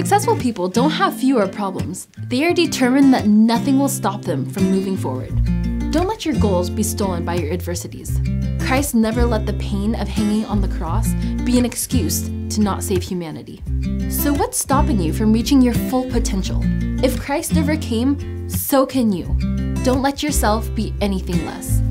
Successful people don't have fewer problems. They are determined that nothing will stop them from moving forward. Don't let your goals be stolen by your adversities. Christ never let the pain of hanging on the cross be an excuse to not save humanity. So, what's stopping you from reaching your full potential? If Christ overcame, so can you. Don't let yourself be anything less.